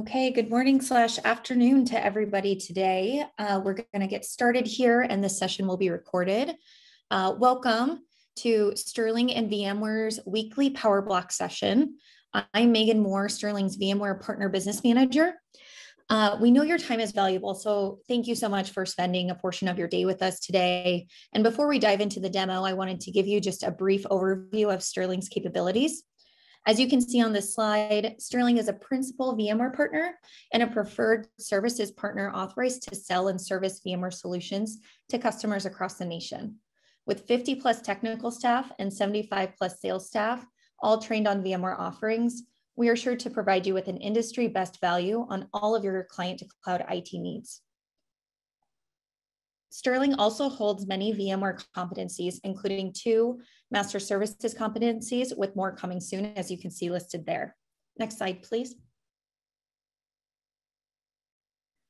Okay, good morning slash afternoon to everybody today. Uh, we're going to get started here and this session will be recorded. Uh, welcome to Sterling and VMware's weekly Power Block session. I'm Megan Moore, Sterling's VMware Partner Business Manager. Uh, we know your time is valuable, so thank you so much for spending a portion of your day with us today. And before we dive into the demo, I wanted to give you just a brief overview of Sterling's capabilities. As you can see on this slide, Sterling is a principal VMware partner and a preferred services partner authorized to sell and service VMware solutions to customers across the nation. With 50 plus technical staff and 75 plus sales staff, all trained on VMware offerings, we are sure to provide you with an industry best value on all of your client to cloud IT needs. Sterling also holds many VMware competencies, including two master services competencies with more coming soon, as you can see listed there. Next slide, please.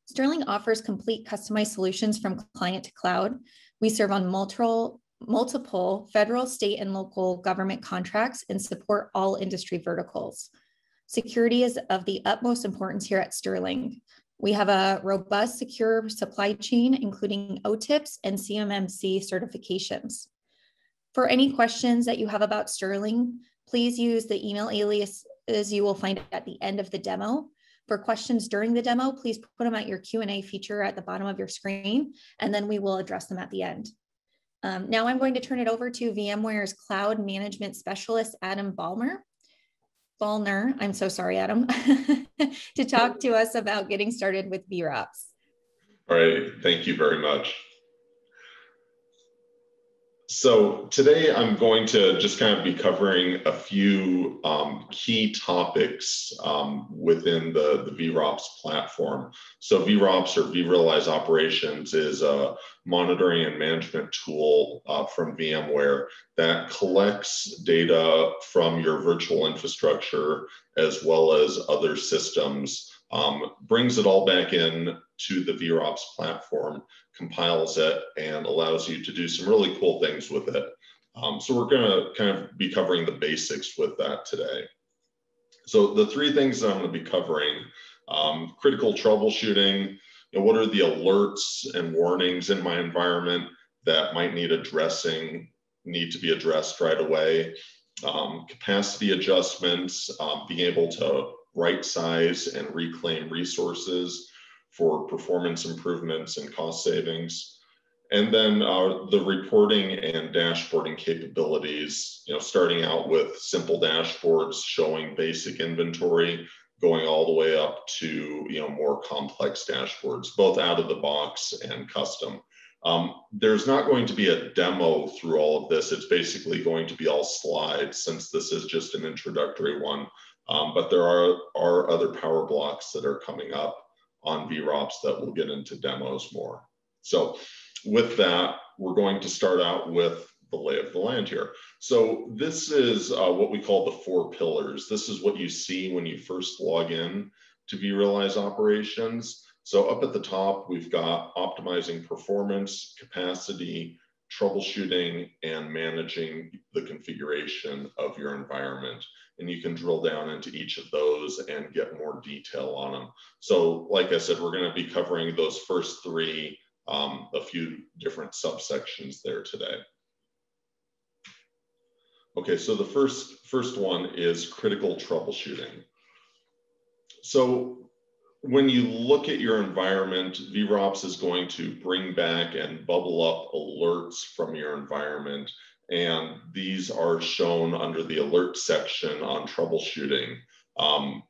Sterling offers complete customized solutions from client to cloud. We serve on multiple, multiple federal, state, and local government contracts and support all industry verticals. Security is of the utmost importance here at Sterling. We have a robust, secure supply chain, including OTTPS and CMMC certifications. For any questions that you have about Sterling, please use the email aliases you will find at the end of the demo. For questions during the demo, please put them at your Q&A feature at the bottom of your screen, and then we will address them at the end. Um, now I'm going to turn it over to VMware's Cloud Management Specialist, Adam Balmer. Ballner, I'm so sorry, Adam, to talk to us about getting started with VROPS. All right, thank you very much. So today I'm going to just kind of be covering a few um, key topics um, within the, the VROPS platform. So VROPS or vRealize Operations is a monitoring and management tool uh, from VMware that collects data from your virtual infrastructure as well as other systems, um, brings it all back in to the VROPS platform compiles it and allows you to do some really cool things with it. Um, so we're going to kind of be covering the basics with that today. So the three things that I'm going to be covering, um, critical troubleshooting, you know, what are the alerts and warnings in my environment that might need addressing, need to be addressed right away, um, capacity adjustments, um, being able to right size and reclaim resources, for performance improvements and cost savings. And then uh, the reporting and dashboarding capabilities, you know, starting out with simple dashboards showing basic inventory, going all the way up to, you know, more complex dashboards, both out of the box and custom. Um, there's not going to be a demo through all of this. It's basically going to be all slides since this is just an introductory one. Um, but there are, are other power blocks that are coming up on VROPS that we'll get into demos more. So with that, we're going to start out with the lay of the land here. So this is uh, what we call the four pillars. This is what you see when you first log in to vRealize operations. So up at the top, we've got optimizing performance, capacity, troubleshooting, and managing the configuration of your environment and you can drill down into each of those and get more detail on them. So like I said, we're gonna be covering those first three, um, a few different subsections there today. Okay, so the first, first one is critical troubleshooting. So when you look at your environment, VROPS is going to bring back and bubble up alerts from your environment and these are shown under the alert section on troubleshooting. Um,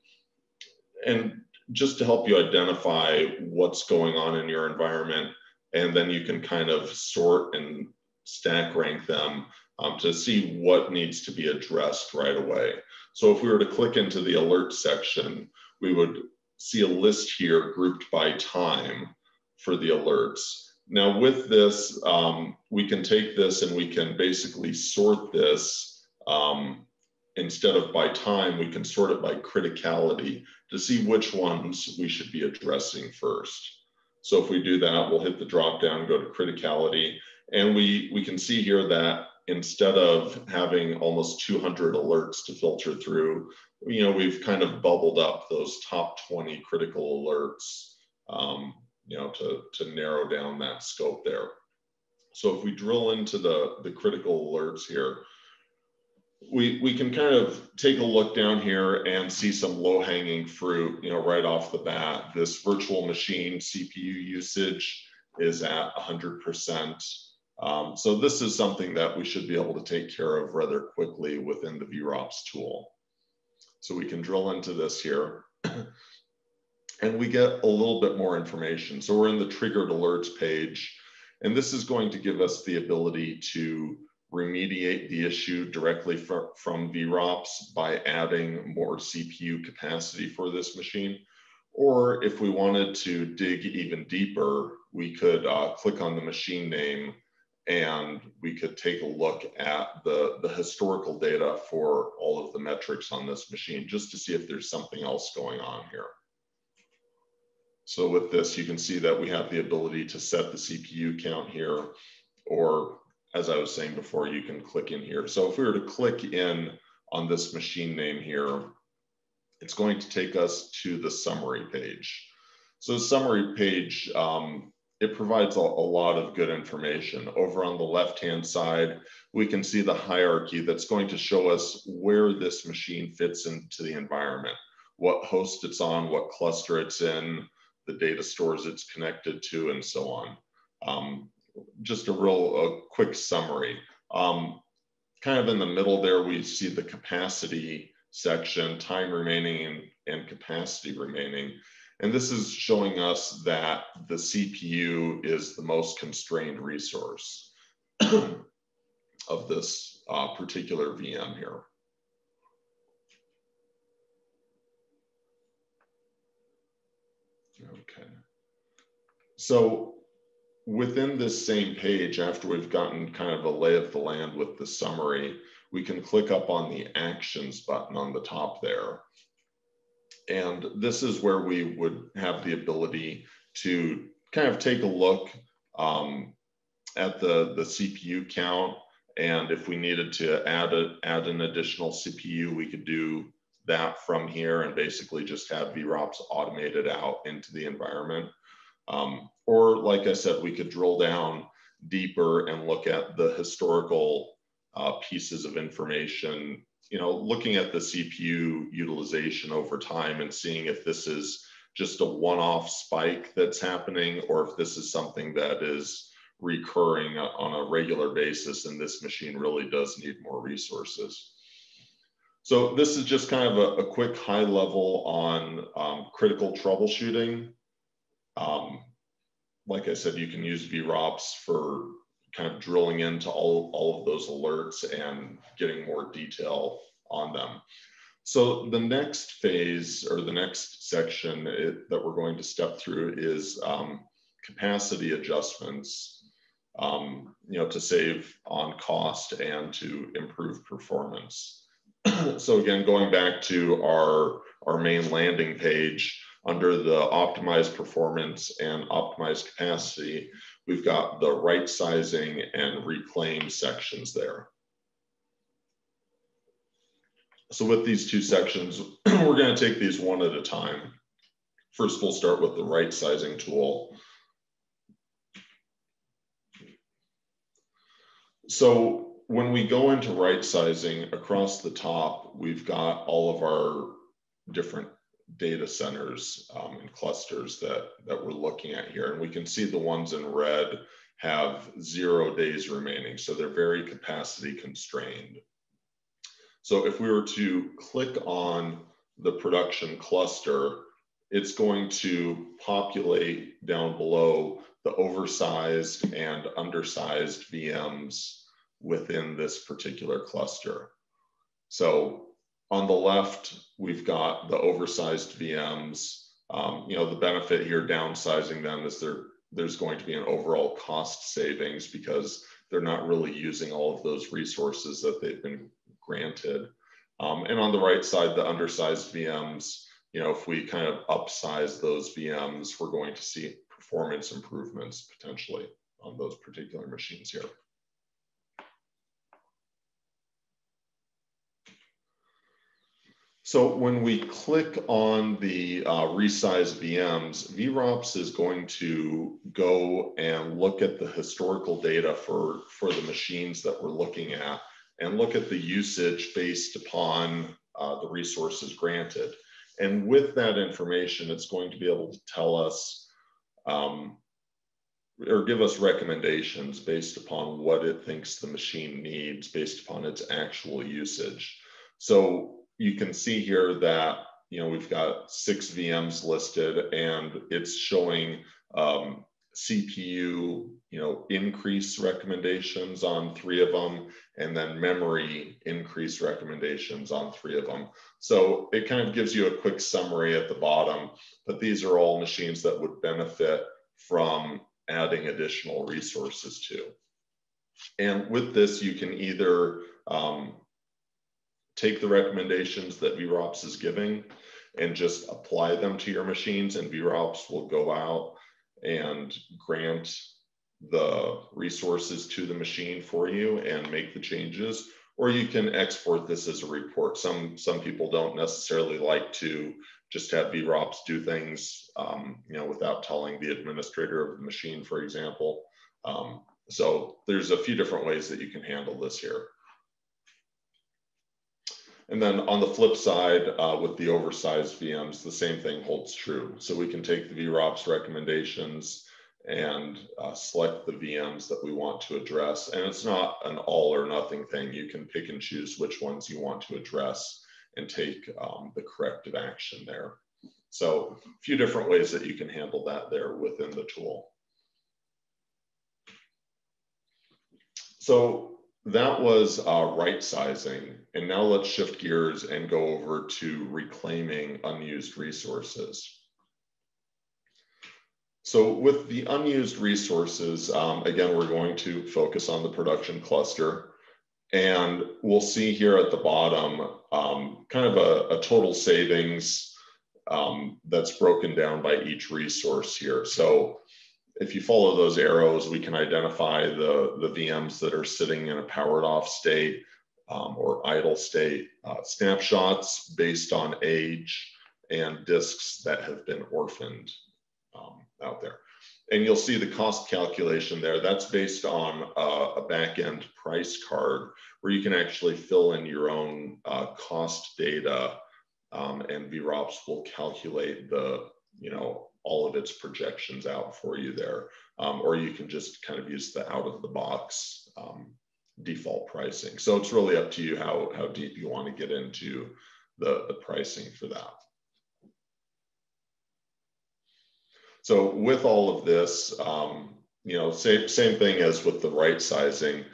and just to help you identify what's going on in your environment, and then you can kind of sort and stack rank them um, to see what needs to be addressed right away. So if we were to click into the alert section, we would see a list here grouped by time for the alerts. Now with this, um, we can take this and we can basically sort this um, instead of by time, we can sort it by criticality to see which ones we should be addressing first. So if we do that, we'll hit the drop down, go to criticality, and we, we can see here that instead of having almost 200 alerts to filter through, you know, we've kind of bubbled up those top 20 critical alerts, um, you know, to, to narrow down that scope there. So if we drill into the, the critical alerts here, we, we can kind of take a look down here and see some low hanging fruit, you know, right off the bat. This virtual machine CPU usage is at 100%. Um, so this is something that we should be able to take care of rather quickly within the VROPS tool. So we can drill into this here. and we get a little bit more information. So we're in the triggered alerts page, and this is going to give us the ability to remediate the issue directly from, from VROPS by adding more CPU capacity for this machine. Or if we wanted to dig even deeper, we could uh, click on the machine name and we could take a look at the, the historical data for all of the metrics on this machine just to see if there's something else going on here. So with this, you can see that we have the ability to set the CPU count here, or as I was saying before, you can click in here. So if we were to click in on this machine name here, it's going to take us to the summary page. So the summary page, um, it provides a, a, lot of good information. Over on the left-hand side, we can see the hierarchy that's going to show us where this machine fits into the environment, what host it's on, what cluster it's in, the data stores it's connected to, and so on. Um, just a real a quick summary. Um, kind of in the middle there, we see the capacity section, time remaining and, and capacity remaining. And this is showing us that the CPU is the most constrained resource of this uh, particular VM here. Okay. So within this same page, after we've gotten kind of a lay of the land with the summary, we can click up on the actions button on the top there. And this is where we would have the ability to kind of take a look um, at the, the CPU count. And if we needed to add, a, add an additional CPU, we could do that from here and basically just have VROPS automated out into the environment. Um, or like I said, we could drill down deeper and look at the historical uh, pieces of information you know, looking at the CPU utilization over time and seeing if this is just a one-off spike that's happening or if this is something that is recurring on a regular basis and this machine really does need more resources. So this is just kind of a, a quick high level on um, critical troubleshooting. Um, like I said, you can use VROPS for kind of drilling into all, all of those alerts and getting more detail on them. So the next phase or the next section it, that we're going to step through is um, capacity adjustments, um, you know, to save on cost and to improve performance. so again, going back to our, our main landing page, under the optimized performance and optimized capacity, we've got the right sizing and reclaim sections there. So with these two sections, we're going to take these one at a time. First, we'll start with the right sizing tool. So when we go into right sizing across the top, we've got all of our different data centers um, and clusters that, that we're looking at here. And we can see the ones in red have zero days remaining. So they're very capacity constrained. So if we were to click on the production cluster, it's going to populate down below the oversized and undersized VMs within this particular cluster. So on the left, we've got the oversized VMs. Um, you know, the benefit here downsizing them is there, there's going to be an overall cost savings because they're not really using all of those resources that they've been granted. Um, and on the right side, the undersized VMs, you know, if we kind of upsize those VMs, we're going to see performance improvements potentially on those particular machines here. So when we click on the uh, resize VMs, VROPS is going to go and look at the historical data for, for the machines that we're looking at and look at the usage based upon uh, the resources granted. And with that information, it's going to be able to tell us um, or give us recommendations based upon what it thinks the machine needs based upon its actual usage. So you can see here that you know we've got six VMs listed and it's showing um, CPU you know increase recommendations on three of them and then memory increase recommendations on three of them. So it kind of gives you a quick summary at the bottom, but these are all machines that would benefit from adding additional resources to. And with this, you can either um, take the recommendations that VROPS is giving and just apply them to your machines and VROPS will go out and grant the resources to the machine for you and make the changes. Or you can export this as a report. Some some people don't necessarily like to just have VROPS do things um, you know without telling the administrator of the machine for example. Um, so there's a few different ways that you can handle this here and then on the flip side, uh, with the oversized VMs, the same thing holds true. So we can take the VROPS recommendations and uh, select the VMs that we want to address. And it's not an all or nothing thing. You can pick and choose which ones you want to address and take um, the corrective action there. So a few different ways that you can handle that there within the tool. So that was uh, right sizing. And now let's shift gears and go over to reclaiming unused resources. So with the unused resources, um, again, we're going to focus on the production cluster. And we'll see here at the bottom um, kind of a, a total savings um, that's broken down by each resource here. So if you follow those arrows, we can identify the, the VMs that are sitting in a powered off state um, or idle state, uh, snapshots based on age, and disks that have been orphaned um, out there. And you'll see the cost calculation there. That's based on a back-end price card where you can actually fill in your own uh, cost data um, and VROPS will calculate the, you know, all of its projections out for you there. Um, or you can just kind of use the out of the box um, default pricing. So it's really up to you how, how deep you want to get into the, the pricing for that. So with all of this, um, you know, same, same thing as with the right sizing,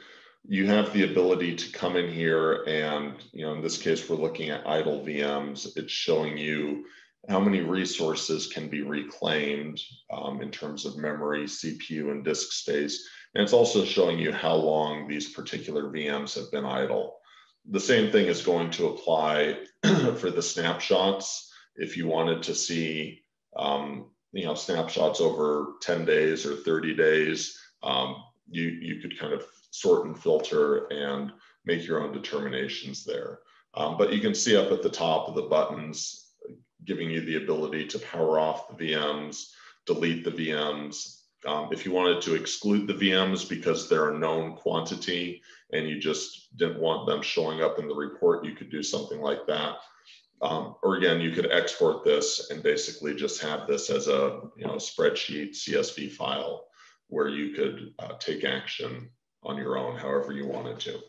you have the ability to come in here and, you know, in this case, we're looking at idle VMs. It's showing you how many resources can be reclaimed um, in terms of memory, CPU, and disk space. And it's also showing you how long these particular VMs have been idle. The same thing is going to apply for the snapshots. If you wanted to see, um, you know, snapshots over 10 days or 30 days, um, you, you could kind of sort and filter and make your own determinations there. Um, but you can see up at the top of the buttons giving you the ability to power off the VMs, delete the VMs. Um, if you wanted to exclude the VMs because they're a known quantity and you just didn't want them showing up in the report, you could do something like that. Um, or again, you could export this and basically just have this as a you know spreadsheet CSV file where you could uh, take action on your own however you wanted to.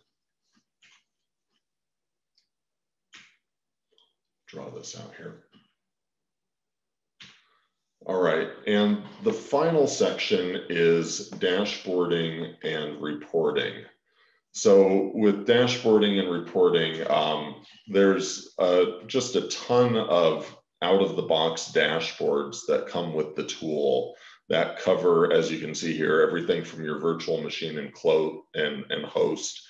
Draw this out here. All right, and the final section is dashboarding and reporting. So with dashboarding and reporting, um, there's uh, just a ton of out-of-the-box dashboards that come with the tool that cover, as you can see here, everything from your virtual machine and, clo and, and host,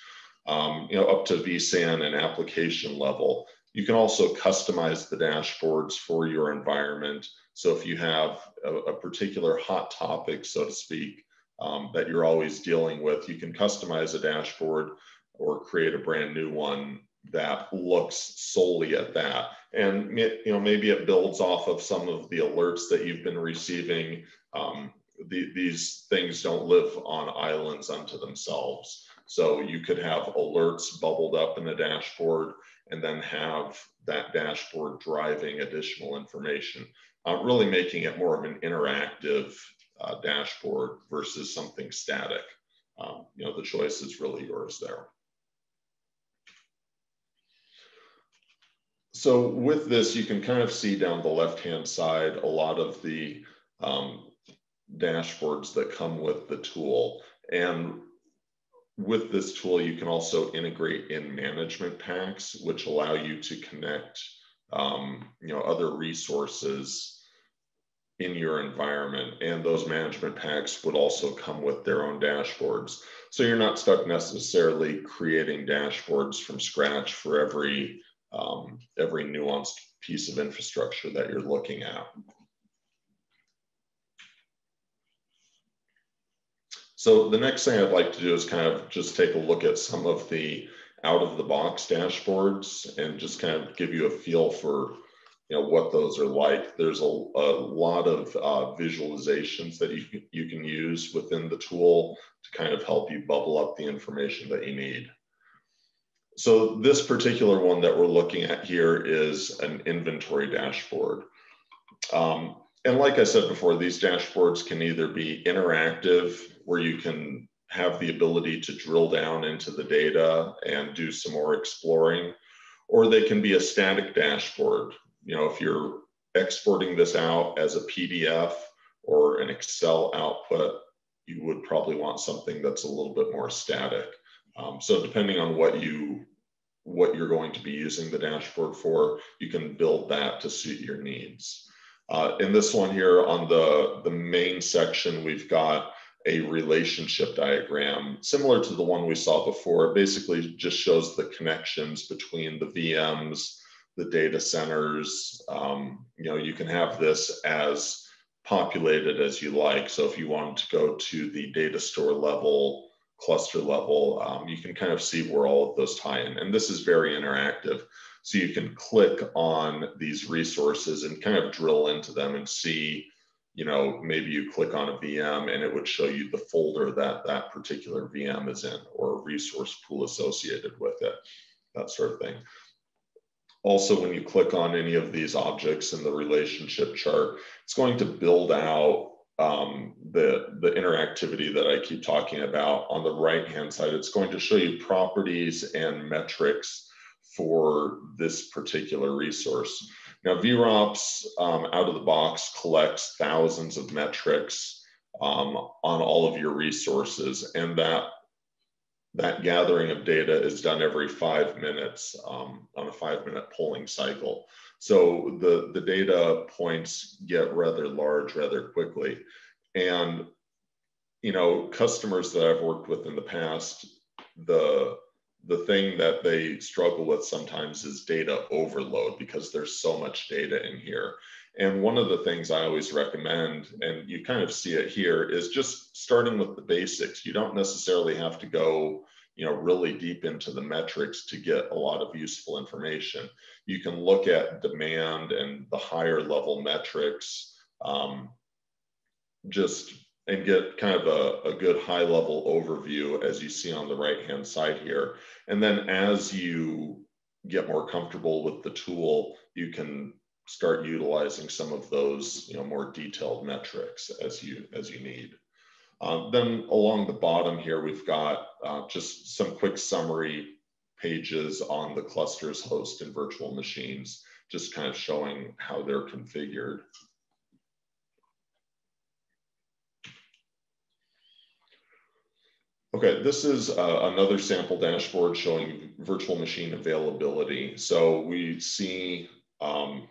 um, you know, up to vSAN and application level. You can also customize the dashboards for your environment so if you have a, a particular hot topic, so to speak, um, that you're always dealing with, you can customize a dashboard or create a brand new one that looks solely at that. And you know, maybe it builds off of some of the alerts that you've been receiving. Um, the, these things don't live on islands unto themselves. So you could have alerts bubbled up in a dashboard and then have that dashboard driving additional information, uh, really making it more of an interactive uh, dashboard versus something static. Um, you know, the choice is really yours there. So with this, you can kind of see down the left-hand side a lot of the um, dashboards that come with the tool. And with this tool, you can also integrate in management packs, which allow you to connect um, you know, other resources in your environment. And those management packs would also come with their own dashboards. So you're not stuck necessarily creating dashboards from scratch for every um, every nuanced piece of infrastructure that you're looking at. So the next thing I'd like to do is kind of just take a look at some of the out of the box dashboards and just kind of give you a feel for you know what those are like. There's a, a lot of uh, visualizations that you, you can use within the tool to kind of help you bubble up the information that you need. So this particular one that we're looking at here is an inventory dashboard. Um, and like I said before, these dashboards can either be interactive, where you can have the ability to drill down into the data and do some more exploring, or they can be a static dashboard. You know, if you're exporting this out as a PDF or an Excel output, you would probably want something that's a little bit more static. Um, so depending on what you what you're going to be using the dashboard for, you can build that to suit your needs. Uh, in this one here on the, the main section, we've got a relationship diagram similar to the one we saw before. It basically just shows the connections between the VMs, the data centers. Um, you know, you can have this as populated as you like. So if you wanted to go to the data store level, cluster level, um, you can kind of see where all of those tie in. And this is very interactive. So you can click on these resources and kind of drill into them and see, you know, maybe you click on a VM and it would show you the folder that that particular VM is in or a resource pool associated with it, that sort of thing. Also, when you click on any of these objects in the relationship chart, it's going to build out um, the, the interactivity that I keep talking about on the right hand side. It's going to show you properties and metrics for this particular resource. Now, VROPS um, out of the box collects thousands of metrics um, on all of your resources, and that that gathering of data is done every five minutes um, on a five minute polling cycle. So the, the data points get rather large rather quickly. And, you know, customers that I've worked with in the past, the, the thing that they struggle with sometimes is data overload because there's so much data in here. And one of the things I always recommend, and you kind of see it here, is just starting with the basics. You don't necessarily have to go you know, really deep into the metrics to get a lot of useful information. You can look at demand and the higher level metrics um, just and get kind of a, a good high level overview as you see on the right hand side here. And then as you get more comfortable with the tool, you can start utilizing some of those you know, more detailed metrics as you, as you need. Um, then along the bottom here, we've got uh, just some quick summary pages on the clusters host and virtual machines, just kind of showing how they're configured. Okay, this is uh, another sample dashboard showing virtual machine availability. So we see um,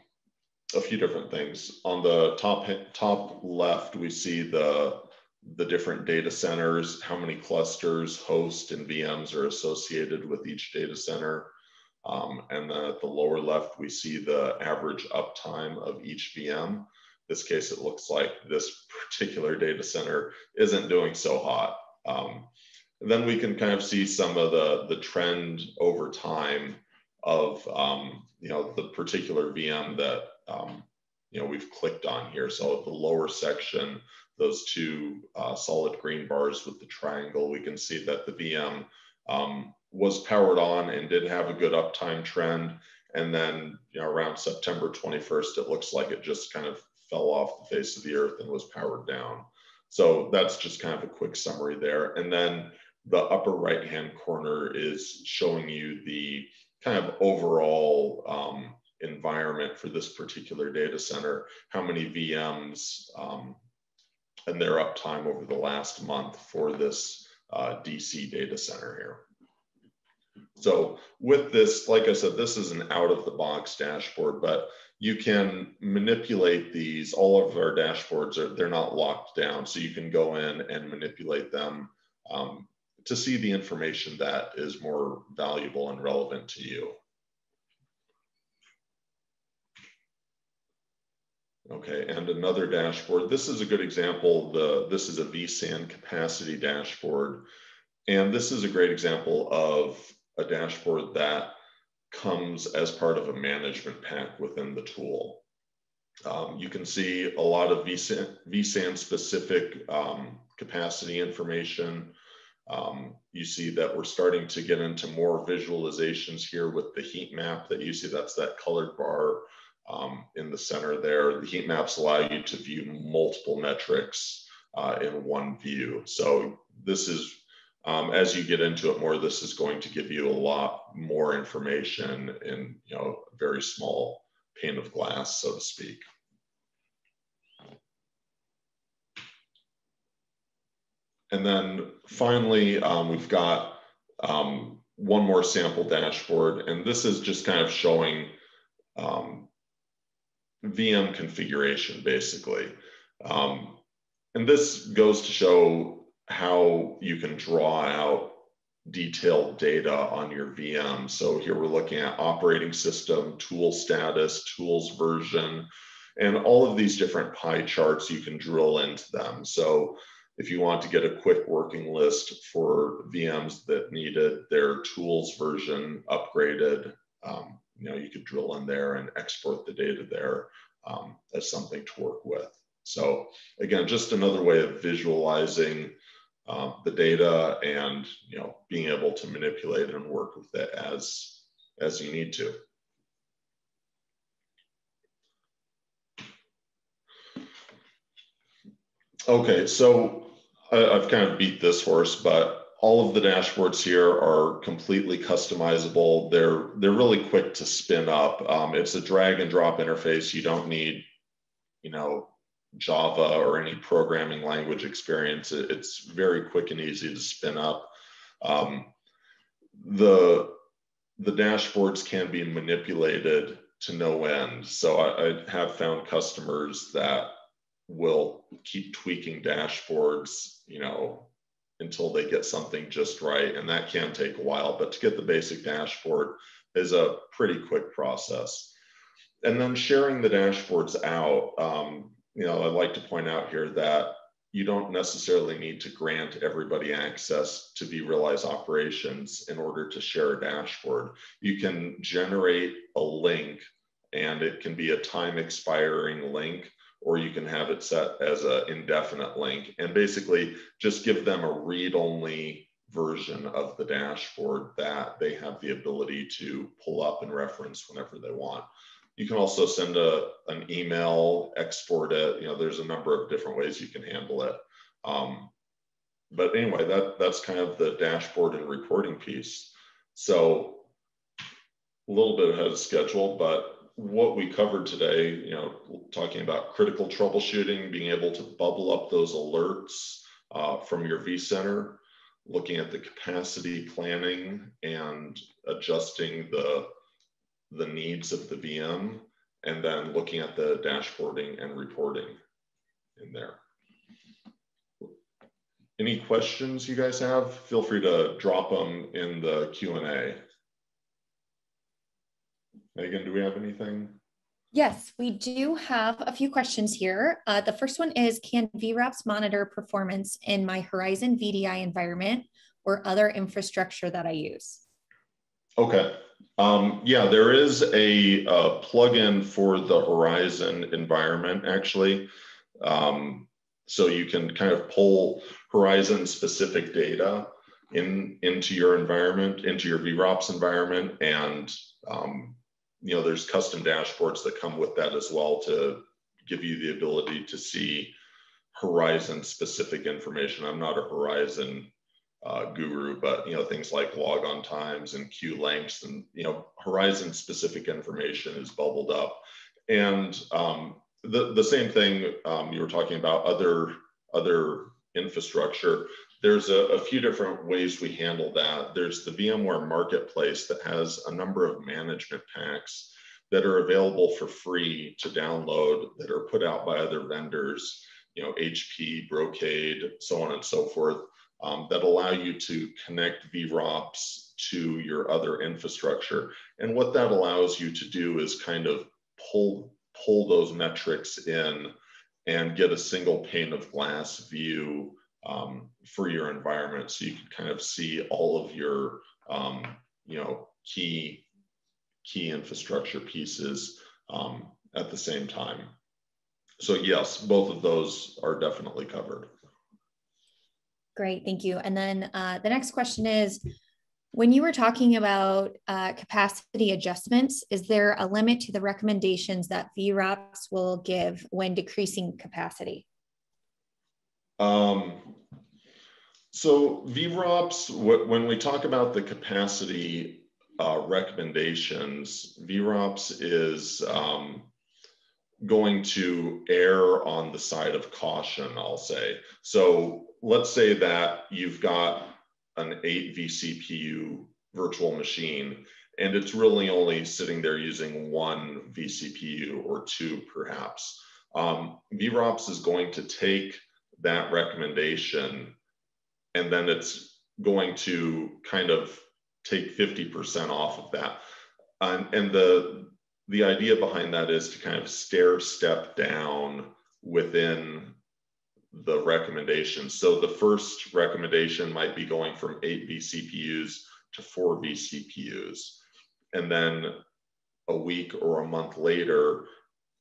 a few different things. On the top, top left, we see the the different data centers, how many clusters, hosts, and VMs are associated with each data center. Um, and then at the lower left, we see the average uptime of each VM. this case, it looks like this particular data center isn't doing so hot. Um, then we can kind of see some of the, the trend over time of um, you know the particular VM that um, you know we've clicked on here. So the lower section, those two uh, solid green bars with the triangle, we can see that the VM um, was powered on and did have a good uptime trend. And then you know around September 21st, it looks like it just kind of fell off the face of the earth and was powered down. So that's just kind of a quick summary there. And then the upper right hand corner is showing you the kind of overall um, environment for this particular data center, how many VMs um, and their uptime over the last month for this uh, DC data center here. So with this, like I said, this is an out of the box dashboard, but you can manipulate these. All of our dashboards are they're not locked down, so you can go in and manipulate them um, to see the information that is more valuable and relevant to you. Okay, and another dashboard. This is a good example. The this is a vSAN capacity dashboard, and this is a great example of a dashboard that comes as part of a management pack within the tool. Um, you can see a lot of vSAN, vSAN specific um, capacity information. Um, you see that we're starting to get into more visualizations here with the heat map that you see, that's that colored bar um, in the center there. The heat maps allow you to view multiple metrics uh, in one view. So this is um, as you get into it more, this is going to give you a lot more information in you know a very small pane of glass, so to speak. And then finally, um, we've got um, one more sample dashboard, and this is just kind of showing um, VM configuration, basically. Um, and this goes to show how you can draw out detailed data on your VM. So here we're looking at operating system, tool status, tools version, and all of these different pie charts, you can drill into them. So if you want to get a quick working list for VMs that needed their tools version upgraded, um, you know, you could drill in there and export the data there um, as something to work with. So again, just another way of visualizing um, the data and you know being able to manipulate and work with it as as you need to. Okay, so I, have kind of beat this horse, but all of the dashboards here are completely customizable. They're they're really quick to spin up. Um, it's a drag and drop interface. You don't need, you know, Java or any programming language experience, it's very quick and easy to spin up. Um, the the dashboards can be manipulated to no end. So I, I, have found customers that will keep tweaking dashboards, you know, until they get something just right, and that can take a while. But to get the basic dashboard is a pretty quick process. And then sharing the dashboards out. Um, you know, I'd like to point out here that you don't necessarily need to grant everybody access to vRealize operations in order to share a dashboard. You can generate a link and it can be a time expiring link or you can have it set as an indefinite link and basically just give them a read only version of the dashboard that they have the ability to pull up and reference whenever they want. You can also send a, an email, export it. You know, there's a number of different ways you can handle it. Um, but anyway, that that's kind of the dashboard and reporting piece. So a little bit ahead of schedule, but what we covered today, you know, talking about critical troubleshooting, being able to bubble up those alerts uh, from your vCenter, looking at the capacity planning and adjusting the the needs of the VM, and then looking at the dashboarding and reporting in there. Any questions you guys have? Feel free to drop them in the Q&A. Megan, do we have anything? Yes, we do have a few questions here. Uh, the first one is, can VROPS monitor performance in my Horizon VDI environment or other infrastructure that I use? Okay, Um, yeah, there is a, a plugin for the Horizon environment actually. Um, so you can kind of pull Horizon specific data in into your environment, into your VROPS environment, and um, you know there's custom dashboards that come with that as well to give you the ability to see Horizon specific information. I'm not a Horizon uh, guru, but you know things like log on times and queue lengths and you know Horizon specific information is bubbled up, and um, the the same thing um, you were talking about other other infrastructure. There's a, a, few different ways we handle that. There's the VMware Marketplace that has a number of management packs that are available for free to download that are put out by other vendors, you know, HP, Brocade, so on and so forth, um, that allow you to connect VROPS to your other infrastructure. And what that allows you to do is kind of pull, pull those metrics in and get a single pane of glass view um, for your environment so you can kind of see all of your um, you know key key infrastructure pieces um, at the same time. So yes both of those are definitely covered. Great thank you. And then uh, the next question is when you were talking about uh, capacity adjustments, is there a limit to the recommendations that VROPS will give when decreasing capacity? Um, so VROPS, when we talk about the capacity uh, recommendations, VROPS is um, going to err on the side of caution, I'll say. So let's say that you've got an 8 vCPU virtual machine and it's really only sitting there using one vCPU or two perhaps. Um, VROPS is going to take that recommendation and then it's going to kind of take 50% off of that. And, and the, the idea behind that is to kind of stair step down within the recommendation So the first recommendation might be going from eight vCPUs to four vCPUs. And then a week or a month later,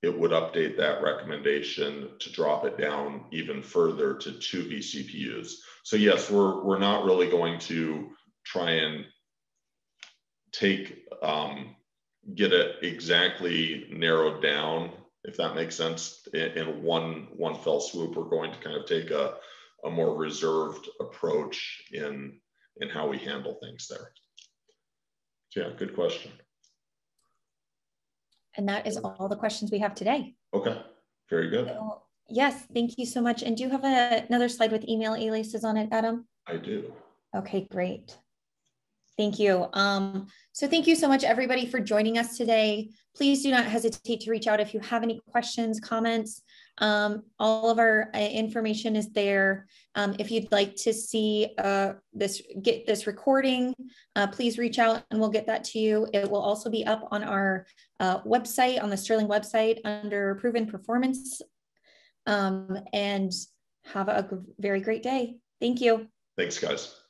it would update that recommendation to drop it down even further to two vCPUs. So yes, we're, we're not really going to try and take, um, get it exactly narrowed down, if that makes sense, in, in one, one fell swoop. We're going to kind of take a, a more reserved approach in, in how we handle things there. So yeah, good question. And that is all the questions we have today. Okay, very good. So, yes, thank you so much. And do you have a, another slide with email aliases on it, Adam? I do. Okay, great. Thank you. Um, so thank you so much, everybody, for joining us today. Please do not hesitate to reach out if you have any questions, comments. Um, all of our uh, information is there. Um, if you'd like to see uh, this, get this recording, uh, please reach out and we'll get that to you. It will also be up on our uh, website, on the Sterling website under proven performance. Um, and have a very great day. Thank you. Thanks, guys.